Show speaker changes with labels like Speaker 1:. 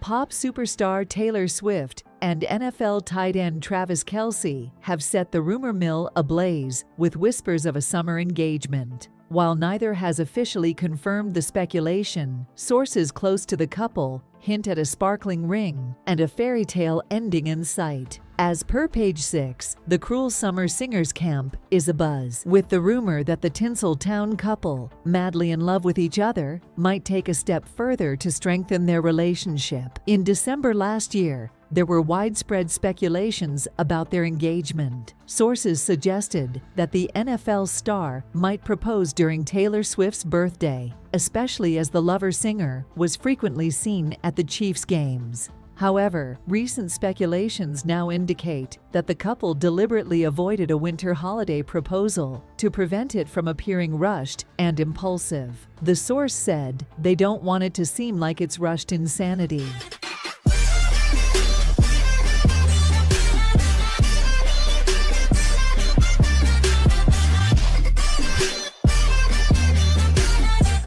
Speaker 1: Pop superstar Taylor Swift and NFL tight end Travis Kelce have set the rumor mill ablaze with whispers of a summer engagement. While neither has officially confirmed the speculation, sources close to the couple hint at a sparkling ring and a fairy tale ending in sight. As per page 6, the Cruel Summer Singers Camp is abuzz with the rumor that the Tinseltown couple, madly in love with each other, might take a step further to strengthen their relationship. In December last year, there were widespread speculations about their engagement. Sources suggested that the NFL star might propose during Taylor Swift's birthday, especially as the lover singer was frequently seen at the Chiefs games. However, recent speculations now indicate that the couple deliberately avoided a winter holiday proposal to prevent it from appearing rushed and impulsive. The source said they don't want it to seem like it's rushed insanity.